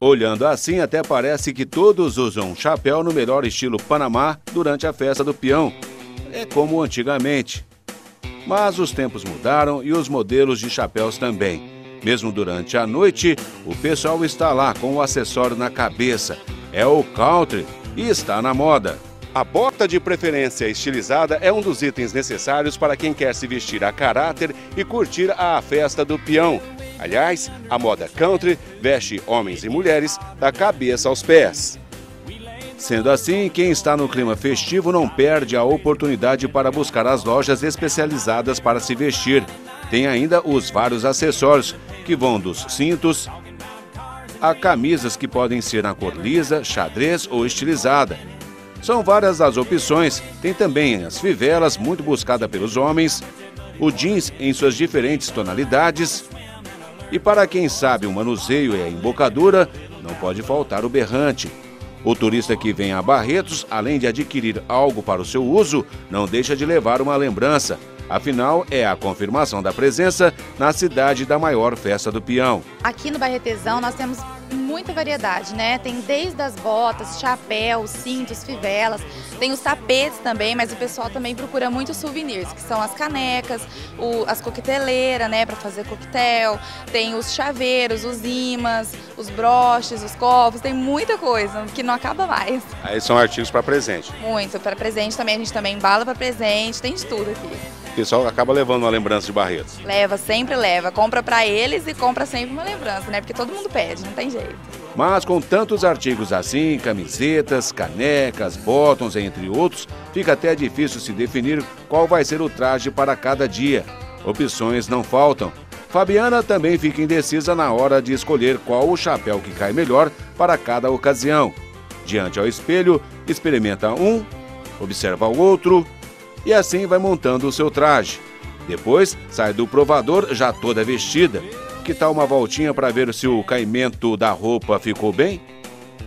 Olhando assim, até parece que todos usam chapéu no melhor estilo Panamá durante a festa do peão. É como antigamente. Mas os tempos mudaram e os modelos de chapéus também. Mesmo durante a noite, o pessoal está lá com o acessório na cabeça. É o country e está na moda. A bota de preferência estilizada é um dos itens necessários para quem quer se vestir a caráter e curtir a festa do peão. Aliás, a moda country veste homens e mulheres da cabeça aos pés. Sendo assim, quem está no clima festivo não perde a oportunidade para buscar as lojas especializadas para se vestir. Tem ainda os vários acessórios, que vão dos cintos a camisas que podem ser na cor lisa, xadrez ou estilizada. São várias as opções, tem também as fivelas, muito buscada pelos homens, o jeans em suas diferentes tonalidades. E para quem sabe o manuseio e a embocadura, não pode faltar o berrante. O turista que vem a Barretos, além de adquirir algo para o seu uso, não deixa de levar uma lembrança. Afinal, é a confirmação da presença na cidade da maior festa do peão. Aqui no Barretesão nós temos muita variedade, né? Tem desde as botas, chapéus, cintos, fivelas, tem os tapetes também, mas o pessoal também procura muito souvenirs, que são as canecas, o, as coqueteleiras, né, para fazer coquetel, tem os chaveiros, os imãs, os broches, os copos, tem muita coisa que não acaba mais. Aí são artigos para presente. Muito, para presente também, a gente também embala para presente, tem de tudo aqui pessoal acaba levando uma lembrança de Barretos. Leva, sempre leva. Compra para eles e compra sempre uma lembrança, né? Porque todo mundo pede, não tem jeito. Mas com tantos artigos assim, camisetas, canecas, botões, entre outros, fica até difícil se definir qual vai ser o traje para cada dia. Opções não faltam. Fabiana também fica indecisa na hora de escolher qual o chapéu que cai melhor para cada ocasião. Diante ao espelho, experimenta um, observa o outro e assim vai montando o seu traje. Depois sai do provador já toda vestida. Que tal uma voltinha para ver se o caimento da roupa ficou bem?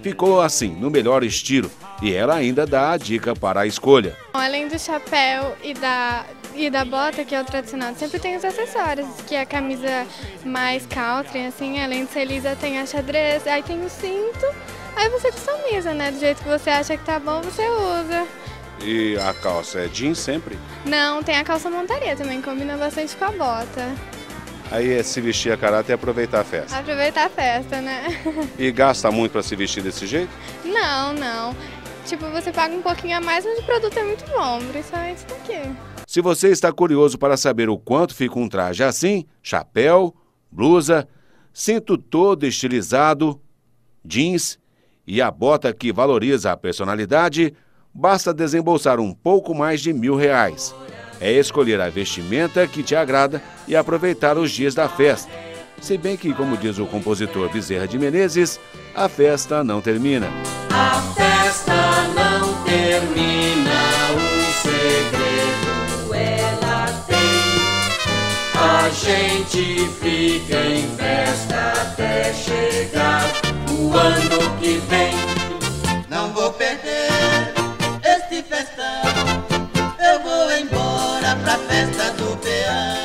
Ficou assim, no melhor estilo. E ela ainda dá a dica para a escolha. Além do chapéu e da, e da bota, que é o tradicional, sempre tem os acessórios, que é a camisa mais country, assim, além de ser lisa, tem a xadrez, aí tem o cinto, aí você customiza, né? Do jeito que você acha que tá bom, você usa. E a calça é jeans sempre? Não, tem a calça montaria também, combina bastante com a bota. Aí é se vestir a caráter e aproveitar a festa. Aproveitar a festa, né? E gasta muito para se vestir desse jeito? Não, não. Tipo, você paga um pouquinho a mais, mas o produto é muito bom, principalmente isso daqui. Se você está curioso para saber o quanto fica um traje assim, chapéu, blusa, cinto todo estilizado, jeans e a bota que valoriza a personalidade, basta desembolsar um pouco mais de mil reais. É escolher a vestimenta que te agrada e aproveitar os dias da festa. Se bem que, como diz o compositor Bezerra de Menezes, a festa não termina. A festa não termina, o segredo ela tem. A gente fica em festa até chegar pra festa do peão.